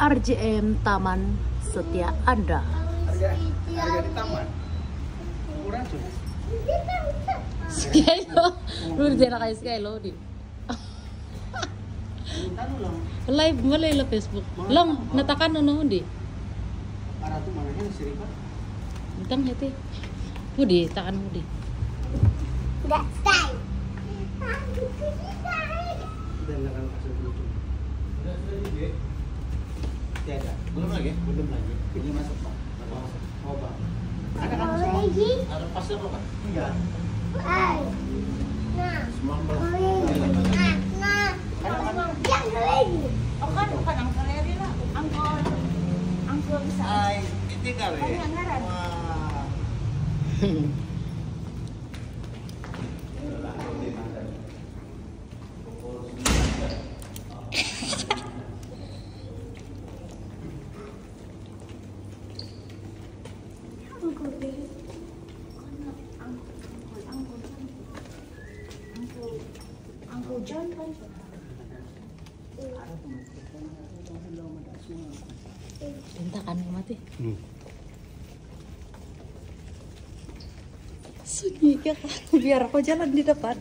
RJM Taman Setia Anda. Harga harga di taman. Kurang cuy. Skylo, lu di daerah kayak di. Live mo la Facebook. Long, natakan ano di. Para tu mana? Bintang hati. Pudi, takan mo di. Dan akan kasih dulu. Juga. Tiada. Belum lagi? Belum lagi. Ini masuk pak. Masuk. Oh pak. Ada kan semua? Ada pasir lo pak? Iya. Semua belum. bukan bukan angkor Eri lah angkor angkor bisa kali. Pangangaran. Wah. John kan Bentakan mo mati. Sunyi ka ka. Biar ako jalan di depan.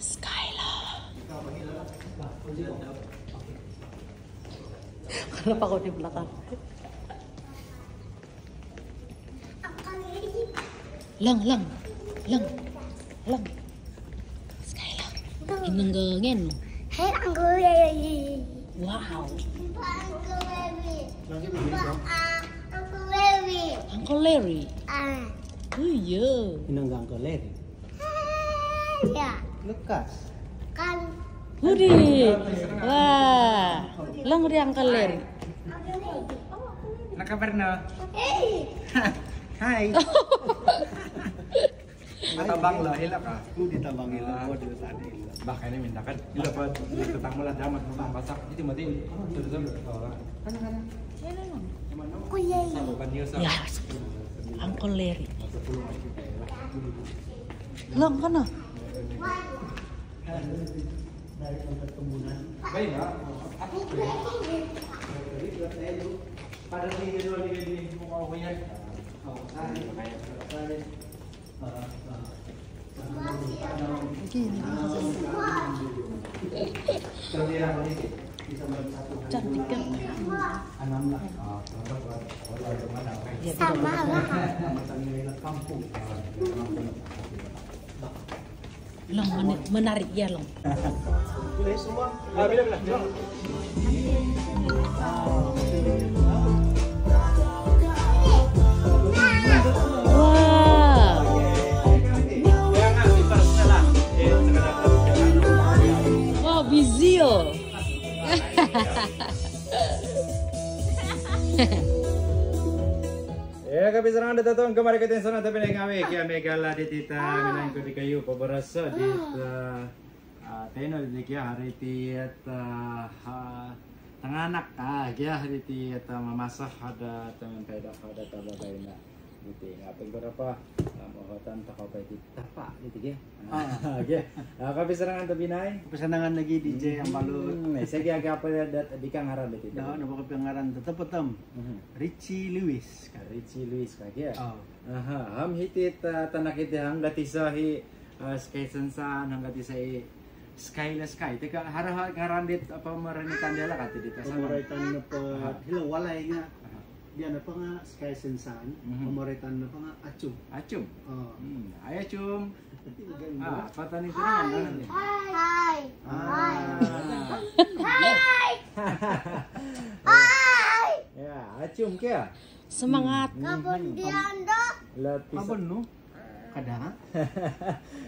Skyla. Kenapa kau di belakang? Lang, lang, lang, lang. Skyla. Inanggangen. Hey, Uncle Larry. Wow. Uncle Larry. Lagi bang. Ah, Uncle Larry. Uncle Larry. Ah, Oh iya. Inanggang ke leri. ya Lekas. kan. Budi. Wah. Lang ri Uncle Larry. Nakabarna. Hey, Hai. Matabang lah, hila ka. Ku ditabang hila ko dito sa atin. Baka ini minta kan, pa damat pasak itu mati sudah sudah kalau Kuya. bukan dia sah. Ya. Uncle Larry. Lang ka na. Baik lah, aku pada tiga dua tiga di muka aku ya. Oh, saya Ini satu Cantik kan? Sama lah. men- menarik ya lang. Boleh semua. Ah, bila bila. bila. Ya kami serang ada tatong kemari kita sana tapi naik ngawe kaya megala di tita minain ko di kayo pabarasa di ta tenol di kaya hari ti at ah, tanganak ah kaya hari ti at mamasak ada tangan peda ada tabagay na Gitu, ngapin ko na pa, mahatan ta ka pa di tapa, dito kaya. Ah, kaya. Kami serang ang tabinay. Pesanangan lagi DJ yang. Hmm, sige aga pa dat di kang harap dito. Nah, nama kepengaran tetap petem. Mhm. Richie Lewis. Richie Luis kaya. Oh. Aha, ham hitit uh, tanak iti hanggat isa hi uh, sky sansan hanggat isa hi sky la sky. Teka haraha ngarandit apa maranitan dela kati dito sa Pemoritan na pa, hilo walay nga. Na pa nga Sky Sensan. Mhm. Pemoritan na pa nga Achu. Acum. Oh. Hmm, ayo cum. Ah, Ganda. patan itu naman. Hai. Ah. Hai. Hai. Ya, acum kya. Semangat. Kapon di Anda. Lapis. Apa no? Kada?